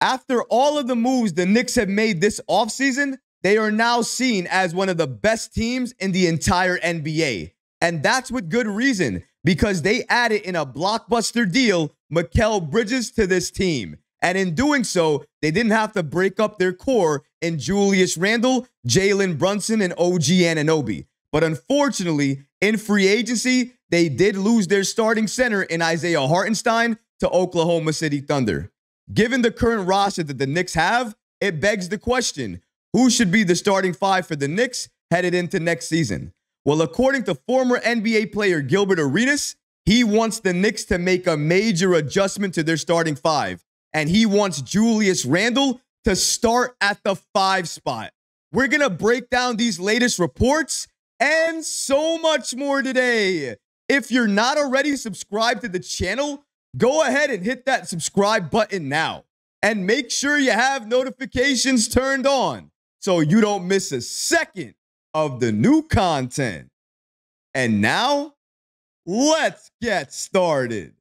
After all of the moves the Knicks have made this offseason, they are now seen as one of the best teams in the entire NBA. And that's with good reason because they added in a blockbuster deal Mikal Bridges to this team. And in doing so, they didn't have to break up their core in Julius Randle, Jalen Brunson, and OG Anunoby. But unfortunately, in free agency, they did lose their starting center in Isaiah Hartenstein to Oklahoma City Thunder. Given the current roster that the Knicks have, it begs the question who should be the starting five for the Knicks headed into next season? Well, according to former NBA player Gilbert Arenas, he wants the Knicks to make a major adjustment to their starting five, and he wants Julius Randle to start at the five spot. We're going to break down these latest reports and so much more today. If you're not already subscribed to the channel, go ahead and hit that subscribe button now. And make sure you have notifications turned on so you don't miss a second of the new content. And now, let's get started.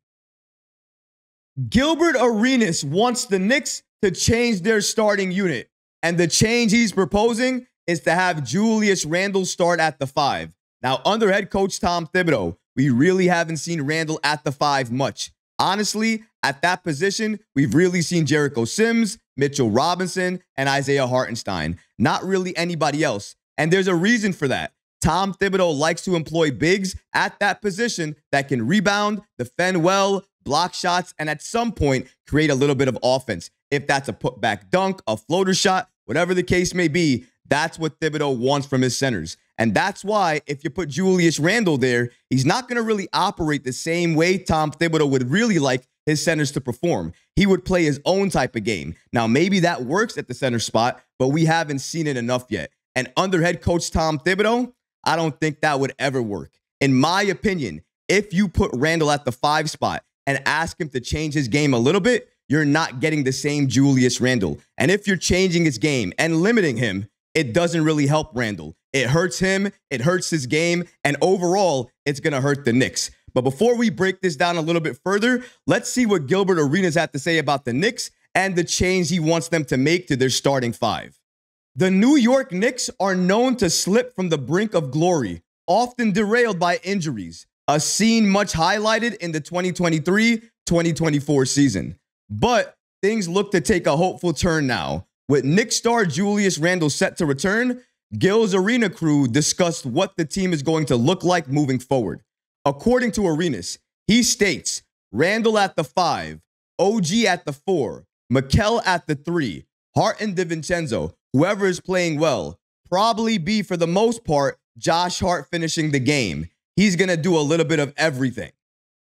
Gilbert Arenas wants the Knicks to change their starting unit. And the change he's proposing is to have Julius Randle start at the five. Now, under head coach Tom Thibodeau, we really haven't seen Randle at the five much. Honestly, at that position, we've really seen Jericho Sims, Mitchell Robinson, and Isaiah Hartenstein. Not really anybody else. And there's a reason for that. Tom Thibodeau likes to employ bigs at that position that can rebound, defend well, block shots, and at some point create a little bit of offense. If that's a putback dunk, a floater shot, whatever the case may be, that's what Thibodeau wants from his centers. And that's why if you put Julius Randle there, he's not going to really operate the same way Tom Thibodeau would really like his centers to perform. He would play his own type of game. Now, maybe that works at the center spot, but we haven't seen it enough yet. And under head coach Tom Thibodeau, I don't think that would ever work. In my opinion, if you put Randle at the five spot and ask him to change his game a little bit, you're not getting the same Julius Randle. And if you're changing his game and limiting him, it doesn't really help Randle. It hurts him, it hurts his game, and overall, it's going to hurt the Knicks. But before we break this down a little bit further, let's see what Gilbert Arenas had to say about the Knicks and the change he wants them to make to their starting five. The New York Knicks are known to slip from the brink of glory, often derailed by injuries, a scene much highlighted in the 2023 2024 season. But things look to take a hopeful turn now. With Knicks star Julius Randle set to return, Gil's Arena crew discussed what the team is going to look like moving forward. According to Arenas, he states Randle at the five, OG at the four, Mikal at the three, Hart and DiVincenzo, whoever is playing well, probably be for the most part Josh Hart finishing the game. He's going to do a little bit of everything.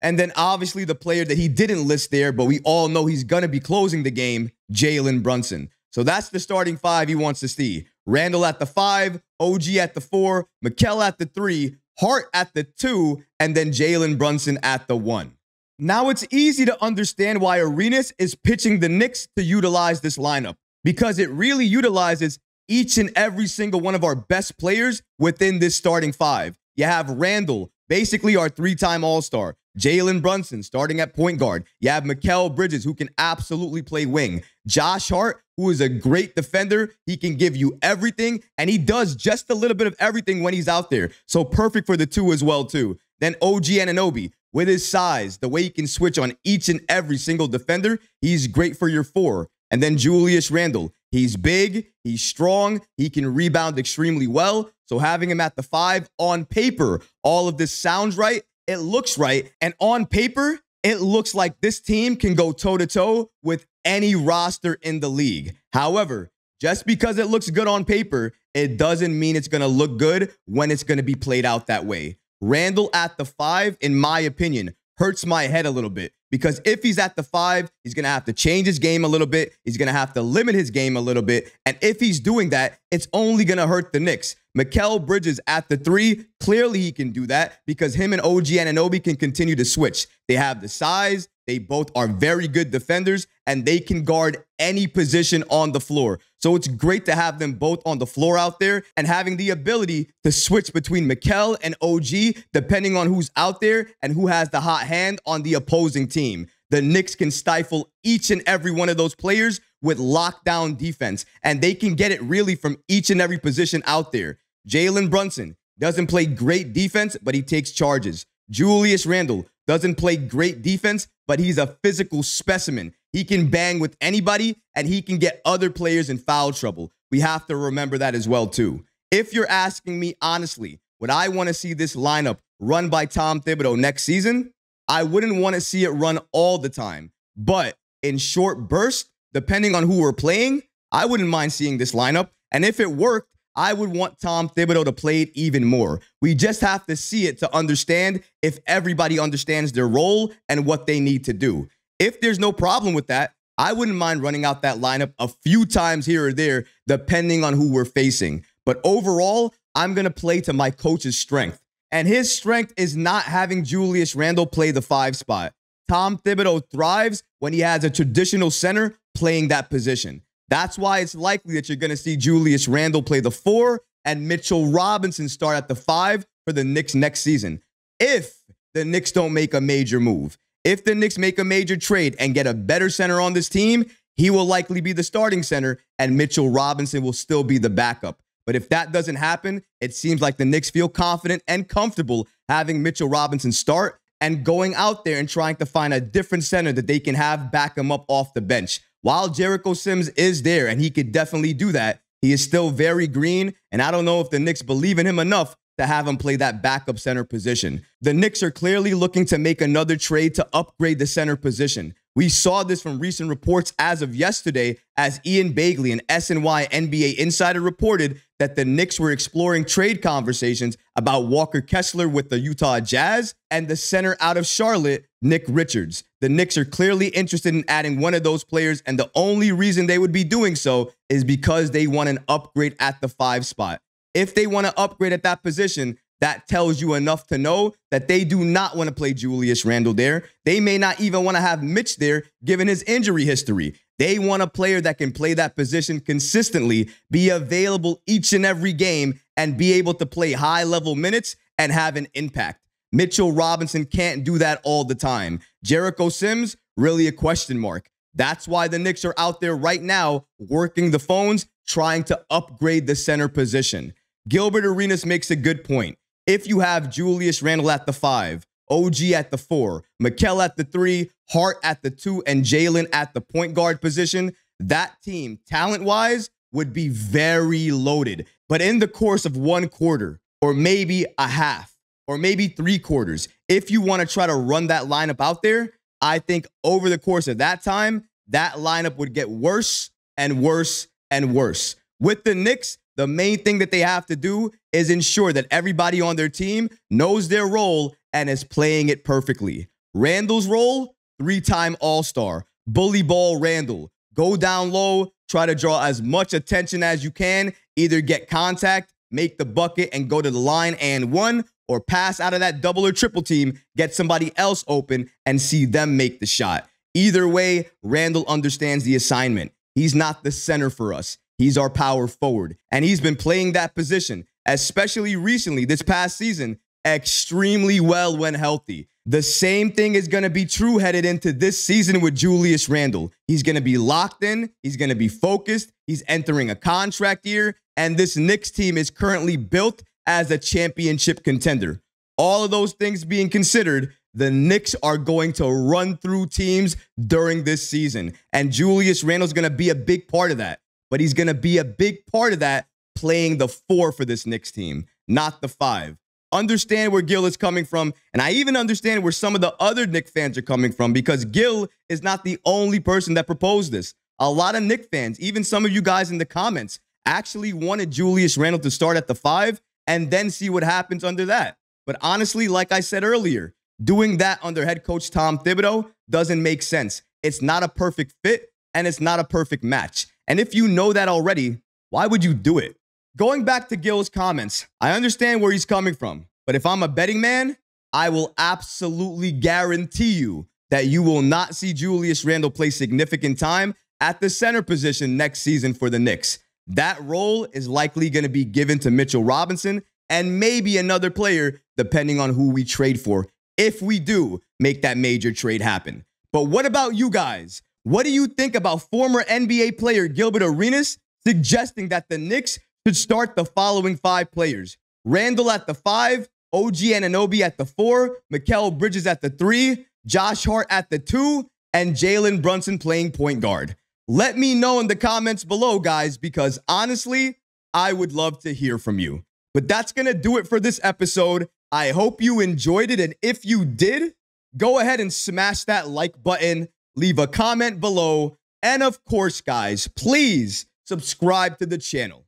And then obviously the player that he didn't list there, but we all know he's going to be closing the game, Jalen Brunson. So that's the starting five he wants to see. Randle at the five, OG at the four, Mikal at the three, Hart at the two, and then Jalen Brunson at the one. Now it's easy to understand why Arenas is pitching the Knicks to utilize this lineup because it really utilizes each and every single one of our best players within this starting five. You have Randle, basically our three time All Star. Jalen Brunson starting at point guard. You have Mikal Bridges, who can absolutely play wing. Josh Hart, who is a great defender. He can give you everything, and he does just a little bit of everything when he's out there. So perfect for the two as well, too. Then OG Anunoby, with his size, the way he can switch on each and every single defender, he's great for your four. And then Julius Randle, he's big, he's strong, he can rebound extremely well. So having him at the five on paper, all of this sounds right it looks right. And on paper, it looks like this team can go toe to toe with any roster in the league. However, just because it looks good on paper, it doesn't mean it's going to look good when it's going to be played out that way. Randle at the five, in my opinion, hurts my head a little bit because if he's at the five, he's going to have to change his game a little bit. He's going to have to limit his game a little bit. And if he's doing that, it's only going to hurt the Knicks. Mikal Bridges at the three, clearly he can do that because him and OG Anunoby can continue to switch. They have the size, they both are very good defenders, and they can guard any position on the floor. So it's great to have them both on the floor out there and having the ability to switch between Mikal and OG depending on who's out there and who has the hot hand on the opposing team. The Knicks can stifle each and every one of those players with lockdown defense, and they can get it really from each and every position out there. Jalen Brunson doesn't play great defense, but he takes charges. Julius Randle doesn't play great defense, but he's a physical specimen. He can bang with anybody and he can get other players in foul trouble. We have to remember that as well too. If you're asking me honestly, would I want to see this lineup run by Tom Thibodeau next season? I wouldn't want to see it run all the time, but in short bursts, depending on who we're playing, I wouldn't mind seeing this lineup. And if it worked, I would want Tom Thibodeau to play it even more. We just have to see it to understand if everybody understands their role and what they need to do. If there's no problem with that, I wouldn't mind running out that lineup a few times here or there, depending on who we're facing. But overall, I'm going to play to my coach's strength. And his strength is not having Julius Randle play the five spot. Tom Thibodeau thrives when he has a traditional center playing that position. That's why it's likely that you're going to see Julius Randle play the four and Mitchell Robinson start at the five for the Knicks next season. If the Knicks don't make a major move, if the Knicks make a major trade and get a better center on this team, he will likely be the starting center and Mitchell Robinson will still be the backup. But if that doesn't happen, it seems like the Knicks feel confident and comfortable having Mitchell Robinson start and going out there and trying to find a different center that they can have back him up off the bench. While Jericho Sims is there and he could definitely do that, he is still very green. And I don't know if the Knicks believe in him enough to have him play that backup center position. The Knicks are clearly looking to make another trade to upgrade the center position. We saw this from recent reports as of yesterday, as Ian Begley, an SNY NBA insider, reported that the Knicks were exploring trade conversations about Walker Kessler with the Utah Jazz and the center out of Charlotte, Nick Richards. The Knicks are clearly interested in adding one of those players, and the only reason they would be doing so is because they want an upgrade at the five spot. If they want to upgrade at that position, that tells you enough to know that they do not want to play Julius Randle there. They may not even want to have Mitch there, given his injury history. They want a player that can play that position consistently, be available each and every game, and be able to play high level minutes and have an impact. Mitchell Robinson can't do that all the time. Jericho Sims, really a question mark. That's why the Knicks are out there right now working the phones, trying to upgrade the center position. Gilbert Arenas makes a good point. If you have Julius Randle at the five, OG at the four, Mikal at the three, Hart at the two, and Jalen at the point guard position, that team, talent wise, would be very loaded. But in the course of one quarter, or maybe a half, or maybe three quarters, if you want to try to run that lineup out there, I think over the course of that time, that lineup would get worse and worse and worse. With the Knicks, the main thing that they have to do is ensure that everybody on their team knows their role and is playing it perfectly. Randle's role, three time All Star, bully ball Randle. Go down low, try to draw as much attention as you can, either get contact, make the bucket, and go to the line and one, or pass out of that double or triple team, get somebody else open, and see them make the shot. Either way, Randle understands the assignment. He's not the center for us. He's our power forward. And he's been playing that position, especially recently this past season, extremely well when healthy. The same thing is going to be true headed into this season with Julius Randle. He's going to be locked in, he's going to be focused, he's entering a contract year, and this Knicks team is currently built as a championship contender. All of those things being considered, the Knicks are going to run through teams during this season, and Julius Randle's going to be a big part of that but he's going to be a big part of that playing the four for this Knicks team, not the five. Understand where Gil is coming from. And I even understand where some of the other Knick fans are coming from because Gil is not the only person that proposed this. A lot of Knick fans, even some of you guys in the comments, actually wanted Julius Randle to start at the five and then see what happens under that. But honestly, like I said earlier, doing that under head coach Tom Thibodeau doesn't make sense. It's not a perfect fit and it's not a perfect match. And if you know that already, why would you do it? Going back to Gil's comments, I understand where he's coming from, but if I'm a betting man, I will absolutely guarantee you that you will not see Julius Randle play significant time at the center position next season for the Knicks. That role is likely going to be given to Mitchell Robinson and maybe another player, depending on who we trade for, if we do make that major trade happen. But what about you guys? What do you think about former NBA player Gilbert Arenas suggesting that the Knicks should start the following five players? Randle at the five, OG Anunoby at the four, Mikal Bridges at the three, Josh Hart at the two, and Jalen Brunson playing point guard. Let me know in the comments below, guys, because honestly, I would love to hear from you. But that's going to do it for this episode. I hope you enjoyed it. And if you did, go ahead and smash that like button, leave a comment below. And of course, guys, please subscribe to the channel.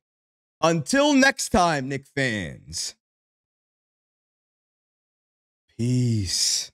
Until next time, Knick fans. Peace.